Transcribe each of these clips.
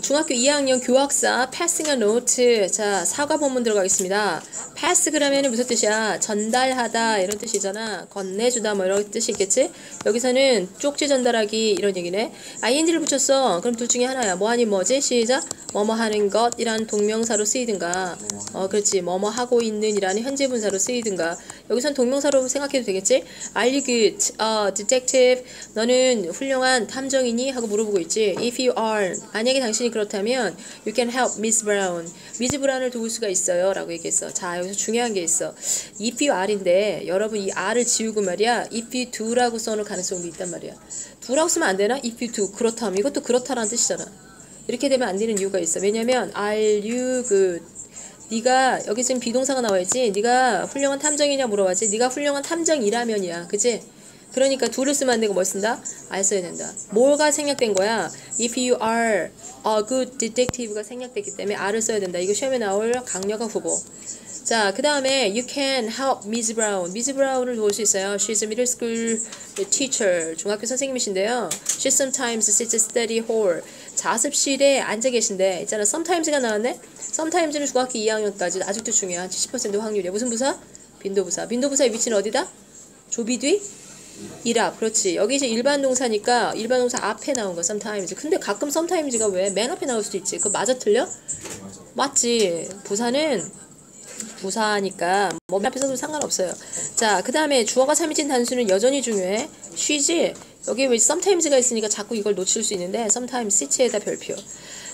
중학교 2학년 교학사 passing a note 자 사과 본문 들어가겠습니다. pass 그러면 무슨 뜻이야? 전달하다 이런 뜻이잖아. 건네주다 뭐 이런 뜻이 있겠지? 여기서는 쪽지 전달하기 이런 얘기네. ing를 붙였어. 그럼 둘 중에 하나야. 뭐 아니 뭐지? 시작. 뭐뭐 하는 것이란 동명사로 쓰이든가 어 그렇지 뭐뭐 하고 있는 이라는 현재 분사로 쓰이든가 여기선 동명사로 생각해도 되겠지? Are you good? 어, detective 너는 훌륭한 탐정이니? 하고 물어보고 있지. If you are 만약에 당신 이 그렇다면 you can help Ms. Brown. Ms. Brown을 도울 수가 있어요. 라고 얘기했어. 자 여기서 중요한 게 있어. If you are인데 여러분 이 are을 지우고 말이야. If you do라고 써놓을 가능성도 있단 말이야. do라고 쓰면 안 되나? If you do 그렇다면 이것도 그렇다라는 뜻이잖아. 이렇게 되면 안 되는 이유가 있어. 왜냐면 are you good? 네가 여기 지금 비동사가 나와야지. 네가 훌륭한 탐정이냐 물어봐지. 네가 훌륭한 탐정이라면이야. 그치? 그러니까 do를 쓰면 안 되고 뭘 쓴다? 알 써야 된다. 뭐가 생략된 거야? If you are a good detective가 생략됐기 때문에 are를 써야 된다. 이거 시험에 나올 강력한 후보. 자, 그 다음에 you can help Miss Brown. Miss Brown을 도울 수 있어요. She's a middle school teacher. 중학교 선생님이신데요. She sometimes sits study hall. 자습실에 앉아 계신데 있잖아. sometimes가 나왔네. sometimes는 중학교 2학년까지 아직도 중요한 70% 확률이야. 무슨 부사? 빈도부사. 빈도부사의 위치는 어디다? 조비 뒤? 일합. 그렇지. 여기 이제 일반 동사니까 일반 동사 앞에 나온 거 sometimes. 근데 가끔 sometimes가 왜 맨 앞에 나올 수도 있지. 그거 맞아 틀려? 맞지. 부사는 부사니까 뭐 앞에 서도 상관없어요. 자, 그 다음에 주어가 3인칭 단수는 여전히 중요해. 쉬지. 여기 왜 sometimes가 있으니까 자꾸 이걸 놓칠 수 있는데 sometimes 시치에다 별표.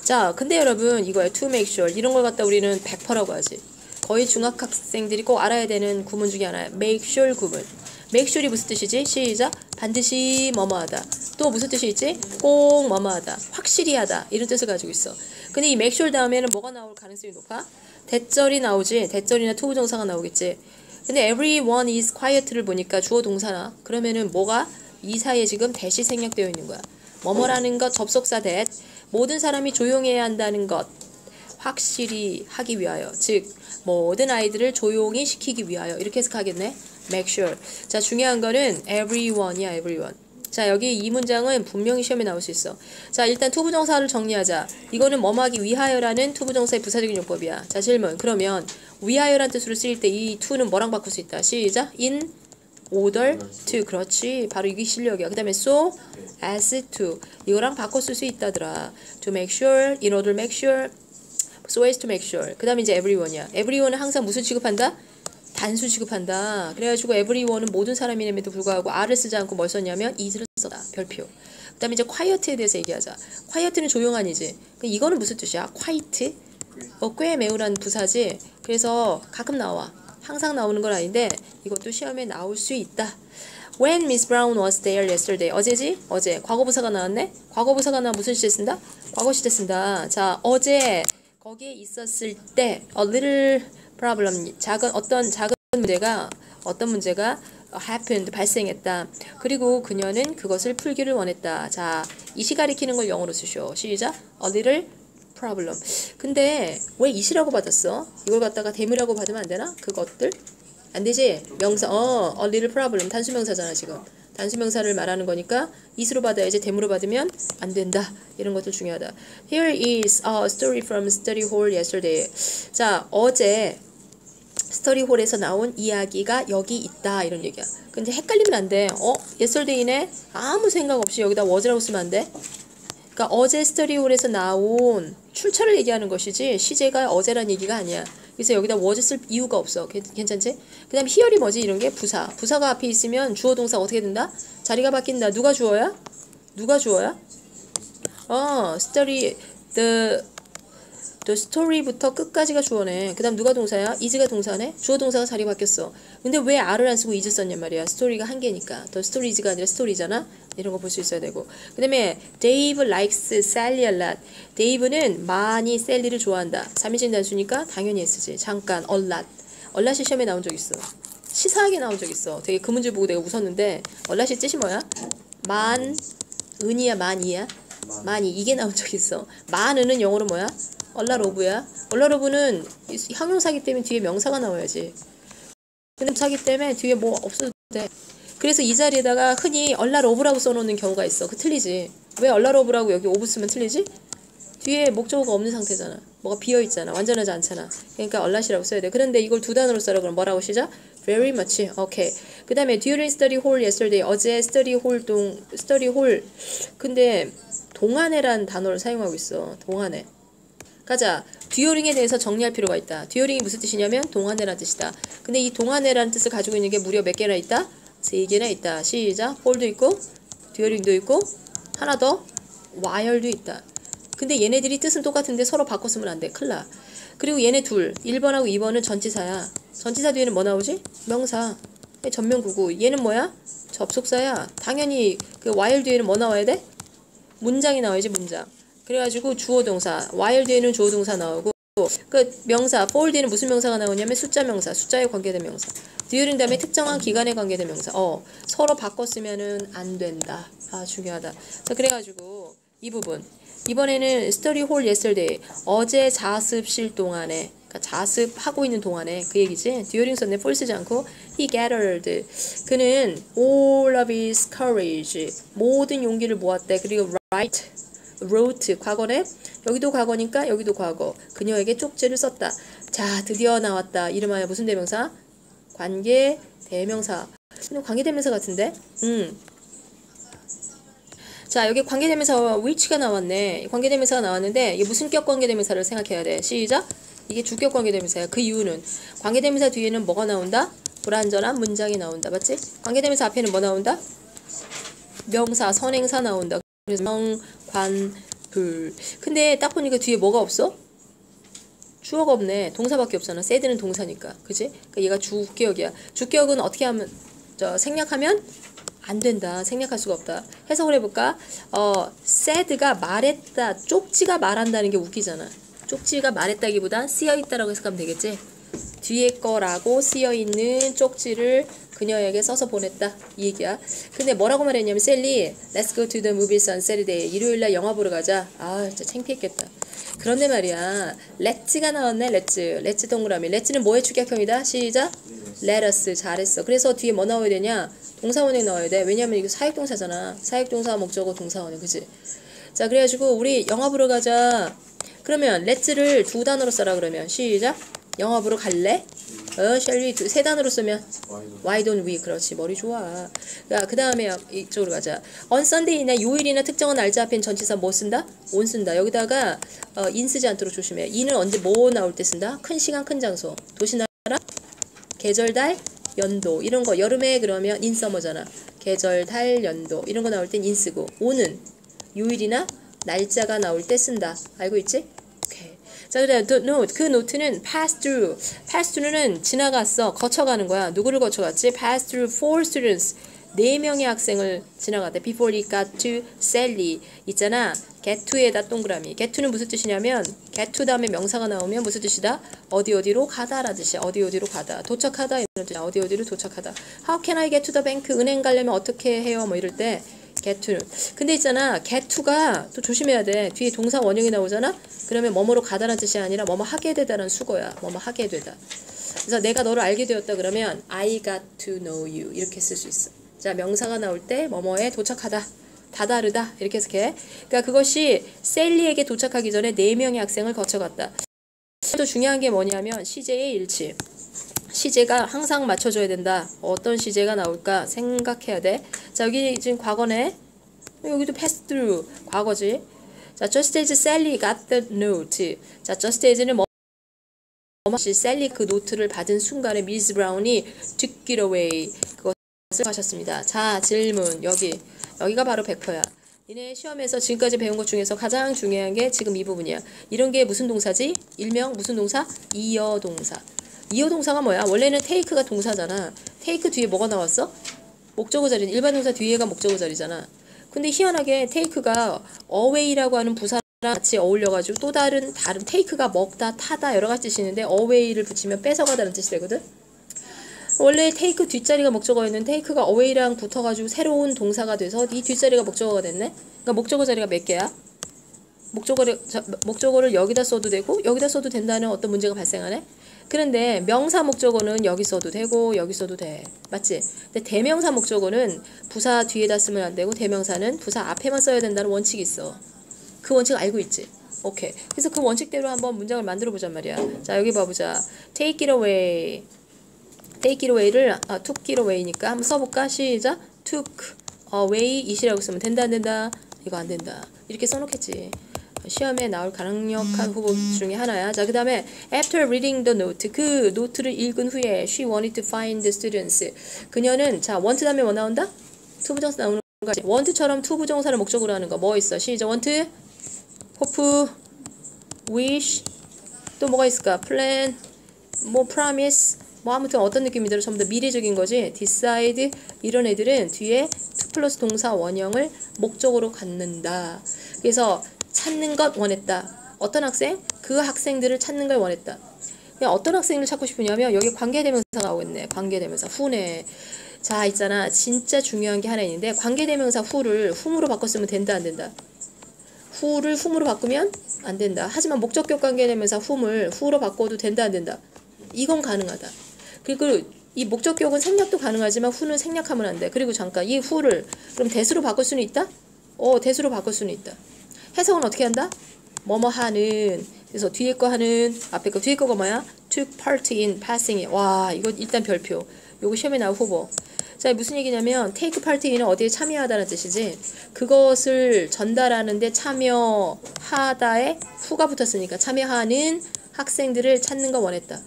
자, 근데 여러분 이거예요. to make sure. 이런 걸 갖다 우리는 100%라고 하지. 거의 중학학생들이 꼭 알아야 되는 구문 중에 하나야. make sure 구문. Sure이 무슨 뜻이지? 시작. 반드시 뭐뭐하다. 또 무슨 뜻이 있지? 꼭 뭐뭐하다. 확실히 하다. 이런 뜻을 가지고 있어. 근데 이 sure 다음에는 뭐가 나올 가능성이 높아? that절이 나오지. that절이나 to부정사가 나오겠지. 근데 everyone is quiet를 보니까 주어 동사나 그러면은 뭐가 이 사이에 지금 that이 생략되어 있는 거야. 뭐뭐라는 것 접속사 that 모든 사람이 조용해야 한다는 것 확실히 하기 위하여 즉 모든 아이들을 조용히 시키기 위하여 이렇게 해석하겠네. Make sure. 자 중요한 거는 everyone이야 everyone. 자 여기 이 문장은 분명히 시험에 나올 수 있어. 자 일단 to부정사를 정리하자. 이거는 뭐하기 위하여라는 to부정사의 부사적인 용법이야. 자 질문. 그러면 위하여란 뜻으로 쓰일 때 이 to는 뭐랑 바꿀 수 있다. 시작. in order to 그렇지. 바로 이게 실력이야. 그 다음에 so as to 이거랑 바꿔 쓸 수 있다더라. to make sure, in order to make sure, so as to make sure. 그 다음에 이제 everyone이야. everyone은 항상 무슨 취급한다? 단수 취급한다. 그래가지고 everyone은 모든 사람임에도 불구하고 R을 쓰지 않고 뭘 썼냐면 is를 썼다. 별표. 그 다음에 이제 quiet에 대해서 얘기하자. quiet는 조용한이지. 이거는 무슨 뜻이야? quiet? 어, 꽤 매우란 부사지. 그래서 가끔 나와. 항상 나오는 건 아닌데 이것도 시험에 나올 수 있다. When Miss Brown was there yesterday. 어제지? 어제. 과거부사가 나왔네? 과거부사가 나와 무슨 시제 쓴다? 과거 시제 쓴다. 자, 어제 거기에 있었을 때 a little problem. 작은 어떤 작은 문제가 어떤 문제가 happened 발생했다. 그리고 그녀는 그것을 풀기를 원했다. 자, 이시 가리키는 걸 영어로 쓰쇼. 시작. a little problem. 근데 왜 이시라고 받았어? 이걸 갖다가 대물라고 받으면 안 되나? 그것들? 안 되지? 명사, 어, a little problem. 단수명사잖아, 지금. 단수명사를 말하는 거니까 이수로 받아야지 대무로 받으면 안 된다. 이런 것도 중요하다. Here is a story from study hall yesterday. 자, 어제 스터디홀에서 나온 이야기가 여기 있다 이런 얘기야. 근데 헷갈리면 안 돼. 어? yesterday네? 아무 생각 없이 여기다 was라고 쓰면 안 돼. 그러니까 어제 스터디홀에서 나온 출처를 얘기하는 것이지 시제가 어제란 얘기가 아니야. 그래서 여기다 was 쓸 이유가 없어. 괜찮지? 그 다음 here이 뭐지? 이런 게 부사. 부사가 앞에 있으면 주어 동사 어떻게 된다? 자리가 바뀐다. 누가 주어야? 누가 주어야? 어, study the the story부터 끝까지가 주어네. 그 다음 누가 동사야? is가 동사네? 주어 동사가 자리 바뀌었어. 근데 왜 R을 안 쓰고 is 썼냔 말이야. 스토리가 한 개니까. the stories가 아니라 스토리잖아? 이런 거 볼 수 있어야 되고. 그 다음에 Dave likes Sally a lot. 데이브는 많이 셀리를 좋아한다. 3인칭 단수니까 당연히 S지. 잠깐, a lot. a lot이 시험에 나온 적 있어. 시사하게 나온 적 있어. 되게 그 문제 보고 내가 웃었는데 a lot이 뜻이 뭐야? 만, 은이야, 만이야? 많이. 이게 나온 적 있어. 만은은 영어로 뭐야? 얼라 로브야. 얼라 로브는 형용사기 때문에 뒤에 명사가 나와야지. 근데 사기 때문에 뒤에 뭐 없어도 돼. 그래서 이 자리에다가 흔히 얼라 로브라고 써놓는 경우가 있어. 그 틀리지. 왜 a lot of라고 여기 of 쓰면 틀리지? 뒤에 목적어가 없는 상태잖아. 뭐가 비어 있잖아. 완전하지 않잖아. 그러니까 a lot이라고 써야 돼. 그런데 이걸 두 단어로 써라 그럼 뭐라고 시작? Very much. 오케이. 그다음에 during study hall yesterday. 어제 study hall 동 study hall. 근데 동안에란 단어를 사용하고 있어. 동안에. 가자. during에 대해서 정리할 필요가 있다. during이 무슨 뜻이냐면 동안에란 뜻이다. 근데 이 동안에라는 뜻을 가지고 있는 게 무려 몇 개나 있다? 세 개나 있다. 시작. 홀도 있고 듀오링도 있고 하나 더 와열도 있다. 근데 얘네들이 뜻은 똑같은데 서로 바꿔 쓰면 안 돼. 큰일 나. 그리고 얘네 둘 1번하고 2번은 전치사야. 전치사 뒤에는 뭐 나오지? 명사. 전면구구. 얘는 뭐야? 접속사야. 당연히 그 와일 뒤에는 뭐 나와야 돼? 문장이 나와야지 문장. 그래가지고 주어 동사. 와일 뒤에는 주어 동사 나오고 그 명사 for 뒤에는 무슨 명사가 나오냐면 숫자 명사. 숫자에 관계된 명사. during 다음에 특정한 기간에 관계된 명사. 어 서로 바꿔 쓰면은 안 된다. 아 중요하다. 자 그래가지고 이 부분. 이번에는 study hall yesterday. 어제 자습실 동안에 그러니까 자습하고 있는 동안에 그 얘기지. during 썼네. for 쓰지 않고 he gathered. 그는 all of his courage. 모든 용기를 모았대. 그리고 write. Wrote 과거네. 여기도 과거니까 여기도 과거. 그녀에게 쪽지를 썼다. 자, 드디어 나왔다. 이름하여 무슨 대명사? 관계 대명사. 관계 대명사 같은데? 음. 자, 여기 관계대명사 which가 나왔네. 관계대명사가 나왔는데 이게 무슨 격 관계대명사를 생각해야 돼. 시작. 이게 주격 관계대명사야. 그 이유는 관계대명사 뒤에는 뭐가 나온다? 불완전한 문장이 나온다. 맞지? 관계대명사 앞에는 뭐 나온다? 명사, 선행사 나온다. 그래서 명, 관, 불. 근데 딱 보니까 뒤에 뭐가 없어? 주어가 없네. 동사밖에 없잖아. said는 동사니까. 그지? 그러니까 얘가 주격이야. 주격은 어떻게 하면 저 생략하면 안 된다. 생략할 수가 없다. 해석을 해볼까? 어, said가 말했다. 쪽지가 말한다는 게 웃기잖아. 쪽지가 말했다기보다 쓰여있다라고 해석하면 되겠지? 뒤에 거라고 쓰여 있는 쪽지를 그녀에게 써서 보냈다. 이 얘기야. 근데 뭐라고 말했냐면 셀리, let's go to the movies on Saturday. 일요일날 영화 보러 가자. 아, 진짜 창피했겠다. 그런데 말이야. let's가 나왔네, let's. let's 동그라미. let's는 뭐의 축약형이다? 시작. let us. 잘했어. 그래서 뒤에 뭐 나와야 되냐? 동사원에 넣어야 돼. 왜냐면 이거 사역동사잖아. 사역동사, 목적어, 동사원에. 그지? 자, 그래가지고 우리 영화 보러 가자. 그러면 let's를 두 단어로 써라 그러면. 시작. 보러 갈래? 어, we? 세 단어로 쓰면 why don't we? 그렇지. 머리 좋아. 자, 그 다음에 이쪽으로 가자. on Sunday나 요일이나 특정한 날짜 앞엔 전치사 뭐 쓴다? on 쓴다. 여기다가 어, in 쓰지 않도록 조심해. in은 언제 뭐 나올 때 쓴다? 큰 시간, 큰 장소. 도시나라, 계절, 달, 연도. 이런 거 여름에 그러면 in summer잖아. 계절, 달, 연도. 이런 거 나올 땐 in 쓰고 on은 요일이나 날짜가 나올 때 쓴다. 알고 있지? 자, 그다음 note. 그 노트는 pass through. pass through는 지나갔어. 거쳐가는 거야. 누구를 거쳐갔지? pass through four students. 네 명의 학생을 지나갔대. Before he got to Sally. 있잖아. get to에다 동그라미. get to는 무슨 뜻이냐면 get to 다음에 명사가 나오면 무슨 뜻이다? 어디 어디로 가다라 뜻이야. 어디 어디로 가다. 도착하다 이런 뜻이야. 어디 어디로 도착하다. How can I get to the bank? 은행 가려면 어떻게 해요? 뭐 이럴 때 get to. 근데 있잖아. get to가 또 조심해야 돼. 뒤에 동사 원형이 나오잖아. 그러면 뭐뭐로 가다라는 뜻이 아니라 뭐뭐 하게 되다라는 수거야. 뭐뭐 하게 되다. 그래서 내가 너를 알게 되었다 그러면 I got to know you 이렇게 쓸 수 있어. 자 명사가 나올 때 뭐뭐에 도착하다. 다다르다 이렇게 해석해. 그러니까 그것이 셀리에게 도착하기 전에 네 명의 학생을 거쳐갔다. 또 중요한 게 뭐냐면 시제의 일치. 시제가 항상 맞춰줘야 된다. 어떤 시제가 나올까 생각해야 돼. 자 여기 지금 과거네. 여기도 passed through 과거지. 자 just as Sally got the note. 자 just as는 뭐시 Sally 그 노트를 받은 순간에 미스 브라운이 it away 그것을 하셨습니다. 자 질문 여기 여기가 바로 100%야. 니네 시험에서 지금까지 배운 것 중에서 가장 중요한 게 지금 이 부분이야. 이런 게 무슨 동사지? 일명 무슨 동사? 이어 동사. 이어 동사가 뭐야? 원래는 take가 동사잖아. take 뒤에 뭐가 나왔어? 목적어 자리는 일반 동사 뒤에가 목적어 자리잖아. 근데 희한하게 take가 away라고 하는 부사랑 같이 어울려가지고 또 다른 다른 take가 먹다, 타다 여러 가지 뜻이 있는데 away를 붙이면 뺏어가다는 뜻이 되거든. 원래 take 뒷자리가 목적어였는데 take가 away랑 붙어가지고 새로운 동사가 돼서 이 뒷자리가 목적어가 됐네. 그러니까 목적어 자리가 몇 개야? 목적어를 자, 목적어를 여기다 써도 되고 여기다 써도 된다는 어떤 문제가 발생하네. 그런데 명사 목적어는 여기 써도 되고 여기 써도 돼. 맞지? 근데 대명사 목적어는 부사 뒤에다 쓰면 안 되고 대명사는 부사 앞에만 써야 된다는 원칙이 있어. 그 원칙 알고 있지? 오케이. 그래서 그 원칙대로 한번 문장을 만들어 보잔 말이야. 자, 여기 봐 보자. take it away. take it away를 아, took it away니까 한번 써 볼까? 시작. took away it이라고 쓰면 된다 안 된다? 이거 안 된다. 이렇게 써 놓겠지. 시험에 나올 가장 유력한 후보 중에 하나야. 자, 그 다음에 after reading the note 그 노트를 읽은 후에 she wanted to find the students 그녀는 자 want 다음에 뭐 나온다? to부정사 나오는 거지. want처럼 to부정사를 목적으로 하는 거 뭐 있어? 시작 want, hope, wish 또 뭐가 있을까? plan, 뭐 promise 뭐 아무튼 어떤 느낌이 들어 전부 다 미래적인 거지. decide 이런 애들은 뒤에 to 플러스 동사 원형을 목적으로 갖는다. 그래서 찾는 것 원했다. 어떤 학생? 그 학생들을 찾는 걸 원했다. 어떤 학생을 찾고 싶으냐면 여기 관계대명사가 나오겠네. 관계대명사 후네. 자 있잖아. 진짜 중요한 게 하나 있는데 관계대명사 후를 훔으로 바꿨으면 된다 안 된다. 후를 훔으로 바꾸면 안 된다. 하지만 목적격 관계대명사 훔을 후로 바꿔도 된다 안 된다. 이건 가능하다. 그리고 이 목적격은 생략도 가능하지만 후는 생략하면 안 돼. 그리고 잠깐 이 후를 그럼 대수로 바꿀 수는 있다? 어 대수로 바꿀 수는 있다. 해석은 어떻게 한다? 뭐뭐 하는 그래서 뒤에 거 하는 앞에 거 뒤에 거가 뭐야? took part in passing. 와 이거 일단 별표. 요거 시험에 나올 후보. 자 무슨 얘기냐면 take part in은 어디에 참여하다는 뜻이지? 그것을 전달하는데 참여하다에 후가 붙었으니까 참여하는 학생들을 찾는 거 원했다.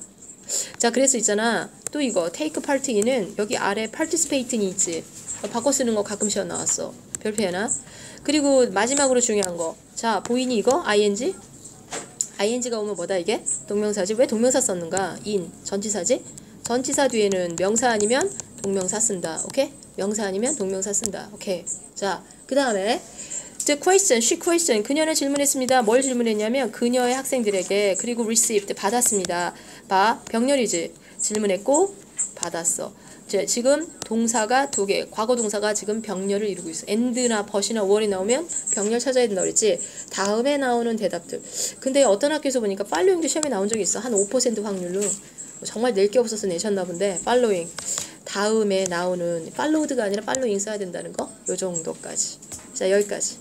자 그래서 있잖아. 또 이거 take part in은 여기 아래 participate이 있지. 바꿔 쓰는 거 가끔 시험 나왔어 별표해놔 그리고 마지막으로 중요한 거. 자, 보이니 이거? ing? ing가 오면 뭐다 이게? 동명사지. 왜 동명사 썼는가? in. 전치사지. 전치사 뒤에는 명사 아니면 동명사 쓴다. 오케이? 명사 아니면 동명사 쓴다. 오케이. 자, 그 다음에 The question, she question. 그녀는 질문했습니다. 뭘 질문했냐면 그녀의 학생들에게 그리고 received 받았습니다. 봐, 병렬이지. 질문했고 받았어. 자, 지금 동사가 두 개, 과거 동사가 지금 병렬을 이루고 있어. and나 but이나 were이 나오면 병렬 찾아야 된다 그랬지. 다음에 나오는 대답들. 근데 어떤 학교에서 보니까 팔로잉도 시험에 나온 적이 있어. 한 5% 확률로. 정말 낼 게 없어서 내셨나 본데 팔로잉. 다음에 나오는 팔로우드가 아니라 팔로잉 써야 된다는 거. 요 정도까지. 자, 여기까지.